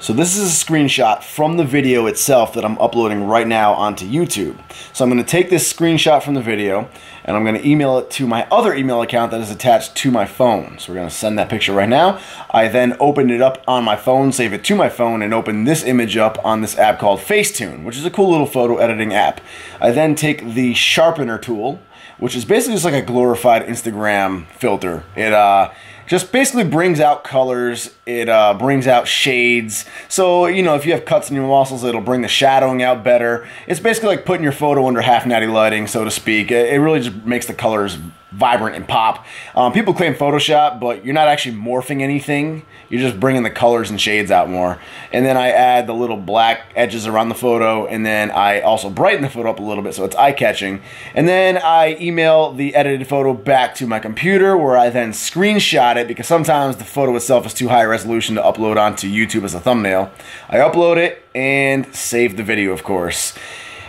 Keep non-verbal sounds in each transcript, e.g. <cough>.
So this is a screenshot from the video itself that I'm uploading right now onto YouTube. So I'm going to take this screenshot from the video and I'm going to email it to my other email account that is attached to my phone. So we're going to send that picture right now. I then open it up on my phone, save it to my phone, and open this image up on this app called Facetune, which is a cool little photo editing app. I then take the sharpener tool, which is basically just like a glorified Instagram filter. It uh, just basically brings out colors. It uh, brings out shades. So, you know, if you have cuts in your muscles, it'll bring the shadowing out better. It's basically like putting your photo under half natty lighting, so to speak. It really just makes the colors vibrant and pop. Um, people claim Photoshop, but you're not actually morphing anything. You're just bringing the colors and shades out more. And then I add the little black edges around the photo, and then I also brighten the photo up a little bit so it's eye-catching. And then I email the edited photo back to my computer where I then screenshot it because sometimes the photo itself is too high resolution to upload onto YouTube as a thumbnail. I upload it and save the video, of course.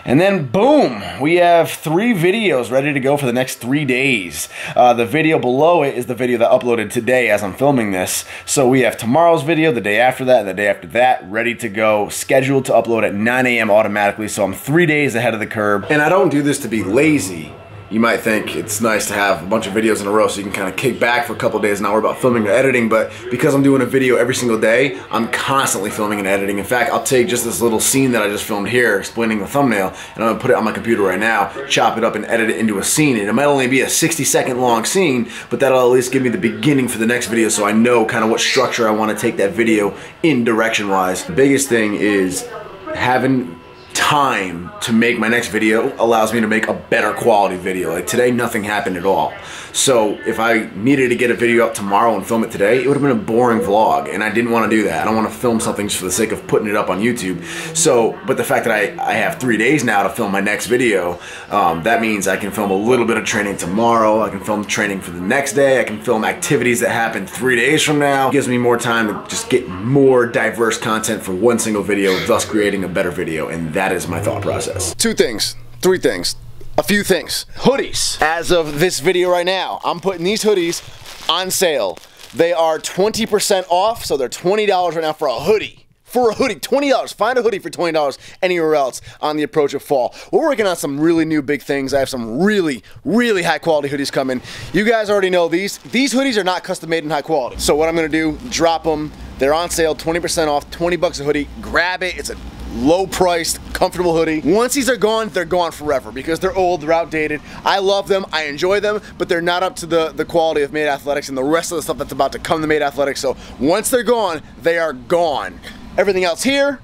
And then boom, we have three videos ready to go for the next three days. Uh, the video below it is the video that uploaded today as I'm filming this. So we have tomorrow's video, the day after that, and the day after that ready to go, scheduled to upload at 9 a.m. automatically. So I'm three days ahead of the curve. And I don't do this to be lazy you might think it's nice to have a bunch of videos in a row so you can kind of kick back for a couple days. And not worry about filming or editing but because I'm doing a video every single day I'm constantly filming and editing. In fact I'll take just this little scene that I just filmed here explaining the thumbnail and I'm gonna put it on my computer right now chop it up and edit it into a scene. And it might only be a 60 second long scene but that'll at least give me the beginning for the next video so I know kind of what structure I want to take that video in direction wise the biggest thing is having time to make my next video allows me to make a better quality video. Like today, nothing happened at all. So if I needed to get a video up tomorrow and film it today, it would have been a boring vlog, and I didn't want to do that. I don't want to film something just for the sake of putting it up on YouTube. So, but the fact that I, I have three days now to film my next video, um, that means I can film a little bit of training tomorrow, I can film training for the next day, I can film activities that happen three days from now. It gives me more time to just get more diverse content for one single video, thus creating a better video, and that is my thought process. Two things, three things a few things. Hoodies. As of this video right now, I'm putting these hoodies on sale. They are 20% off, so they're $20 right now for a hoodie for a hoodie. $20. Find a hoodie for $20 anywhere else on the approach of fall. We're working on some really new big things. I have some really, really high quality hoodies coming. You guys already know these. These hoodies are not custom made in high quality. So what I'm gonna do, drop them. They're on sale, 20% off, 20 bucks a hoodie. Grab it. It's a low priced, comfortable hoodie. Once these are gone, they're gone forever because they're old, they're outdated. I love them, I enjoy them, but they're not up to the, the quality of Made Athletics and the rest of the stuff that's about to come to Made Athletics. So once they're gone, they are gone. Everything else here,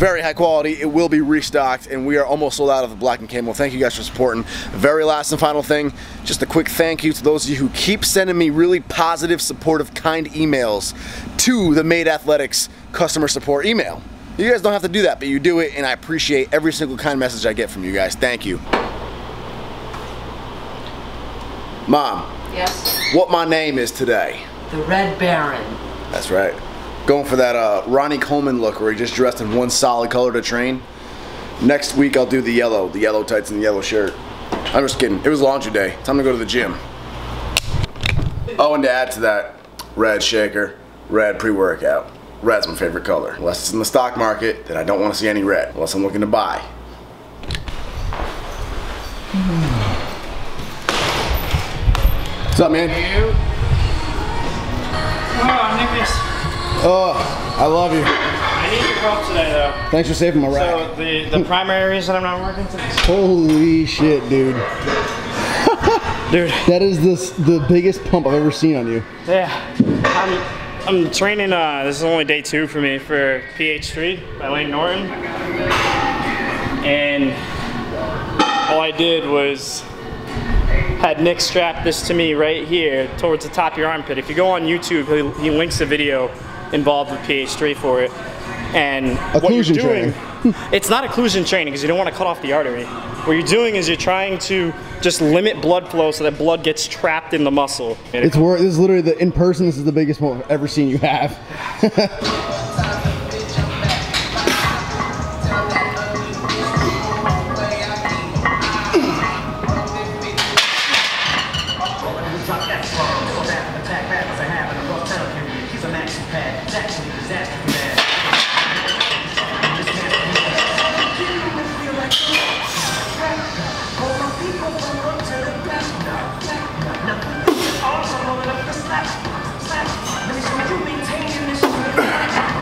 very high quality. It will be restocked, and we are almost sold out of the black and camo. Thank you guys for supporting. Very last and final thing, just a quick thank you to those of you who keep sending me really positive, supportive, kind emails to the Made Athletics customer support email. You guys don't have to do that, but you do it, and I appreciate every single kind message I get from you guys. Thank you. Mom. Yes? What my name is today? The Red Baron. That's right. Going for that uh, Ronnie Coleman look where he just dressed in one solid color to train. Next week I'll do the yellow, the yellow tights and the yellow shirt. I'm just kidding. It was laundry day. Time to go to the gym. Oh, and to add to that, red shaker, red pre-workout. Red's my favorite color. Unless it's in the stock market, then I don't want to see any red, unless I'm looking to buy. What's up, man? Oh, Nicholas. Oh, I love you. I need your help today, though. Thanks for saving my rack. So the the <laughs> primary reason I'm not working today, Holy shit, dude. dude. <laughs> That is the, the biggest pump I've ever seen on you. Yeah, I'm I'm training. Uh, this is only day two for me for PH3 by Layne Norton, and all I did was had Nick strap this to me right here towards the top of your armpit. If you go on YouTube, he, he links a video involved with PH3 for it. And what you're Occlusion doing, <laughs> it's not occlusion training because you don't want to cut off the artery. What you're doing is you're trying to just limit blood flow so that blood gets trapped in the muscle. It's wor This is literally the in person. This is the biggest one I've ever seen you have. <laughs>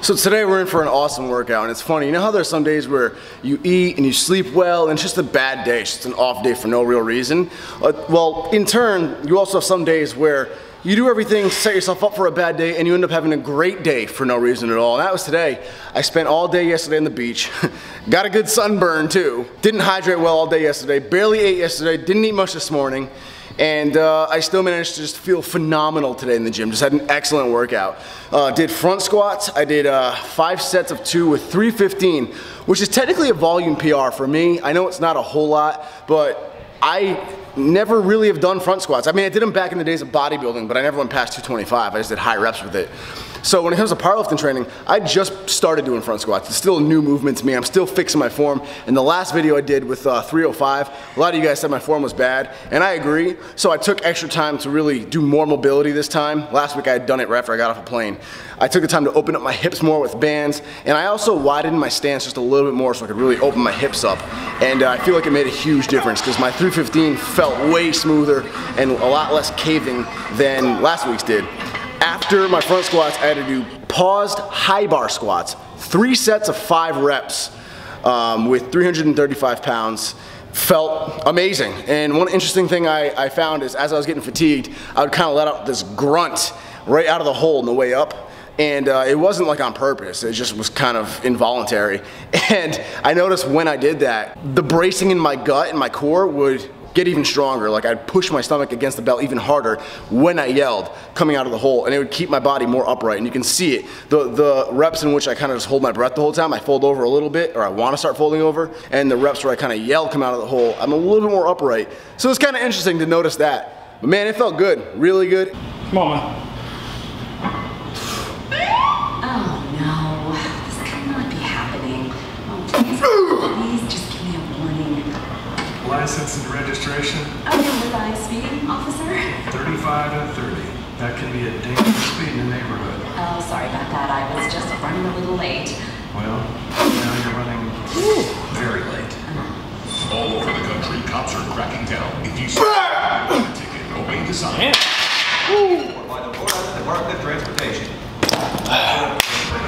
So today we're in for an awesome workout and it's funny, you know how there's some days where you eat and you sleep well and it's just a bad day, it's just an off day for no real reason? Uh, well, in turn, you also have some days where you do everything, set yourself up for a bad day, and you end up having a great day for no reason at all. And that was today. I spent all day yesterday on the beach, <laughs> got a good sunburn too, didn't hydrate well all day yesterday, barely ate yesterday, didn't eat much this morning, and uh, I still managed to just feel phenomenal today in the gym. Just had an excellent workout. Uh, did front squats. I did uh, five sets of two with 315, which is technically a volume PR for me. I know it's not a whole lot, but I never really have done front squats. I mean, I did them back in the days of bodybuilding, but I never went past 225. I just did high reps with it. So when it comes to powerlifting training, I just started doing front squats. It's still a new movement to me. I'm still fixing my form. And the last video I did with uh, 305, a lot of you guys said my form was bad, and I agree. So I took extra time to really do more mobility this time. Last week I had done it right after I got off a plane. I took the time to open up my hips more with bands, and I also widened my stance just a little bit more so I could really open my hips up. And uh, I feel like it made a huge difference because my 315 felt way smoother and a lot less caving than last week's did. After my front squats, I had to do paused high bar squats, three sets of five reps um, with 335 pounds. Felt amazing. And one interesting thing I, I found is as I was getting fatigued, I would kind of let out this grunt right out of the hole on the way up and uh, it wasn't like on purpose it just was kind of involuntary <laughs> and i noticed when i did that the bracing in my gut and my core would get even stronger. Like I'd push my stomach against the belt even harder when I yelled coming out of the hole and it would keep my body more upright and you can see it. The, the reps in which I kind of just hold my breath the whole time, I fold over a little bit or I want to start folding over and the reps where I kind of yell come out of the hole, I'm a little bit more upright. So it's kind of interesting to notice that. But man, it felt good, really good. Come on, man. Oh no, this cannot be happening. Oh, please, please just give me a warning. License and registration, Oh, was I speeding, officer? 35 and 30. That can be a dangerous speed in the neighborhood. Oh, sorry about that. I was just running a little late. Well, now you're running very late. Uh-huh. All over the country, cops are cracking down. If you see a ticket, obey the sign. Damn. by the Rhode Island Department of Transportation. <sighs>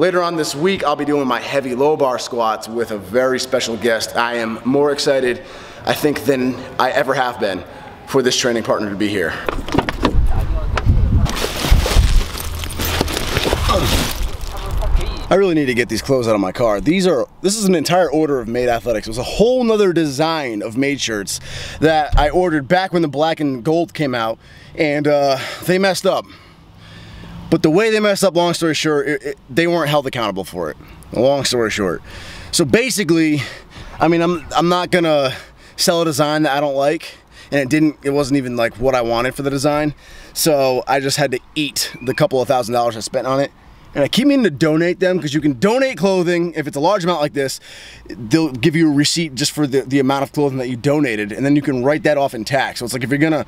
Later on this week, I'll be doing my heavy low bar squats with a very special guest. I am more excited, I think, than I ever have been for this training partner to be here. I really need to get these clothes out of my car. These are, this is an entire order of Made Athletics. It was a whole nother design of Made shirts that I ordered back when the black and gold came out and uh, they messed up. But the way they messed up, long story short, it, it, they weren't held accountable for it. Long story short. So basically, I mean, I'm, I'm not gonna sell a design that I don't like and it didn't, it wasn't even like what I wanted for the design. So I just had to eat the couple of thousand dollars I spent on it and I keep meaning to donate them because you can donate clothing if it's a large amount like this. They'll give you a receipt just for the, the amount of clothing that you donated, and then you can write that off in tax. So it's like if you're gonna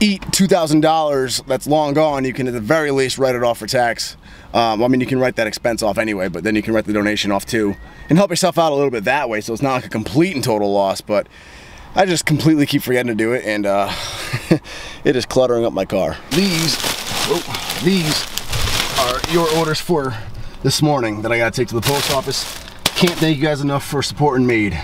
eat two thousand dollars that's long gone, you can at the very least write it off for tax. Um, I mean, you can write that expense off anyway, but then you can write the donation off too, and help yourself out a little bit that way. So it's not like a complete and total loss, but. I just completely keep forgetting to do it, and uh, <laughs> it is cluttering up my car. These, oh, these are your orders for this morning that I gotta take to the post office. Can't thank you guys enough for supporting Made.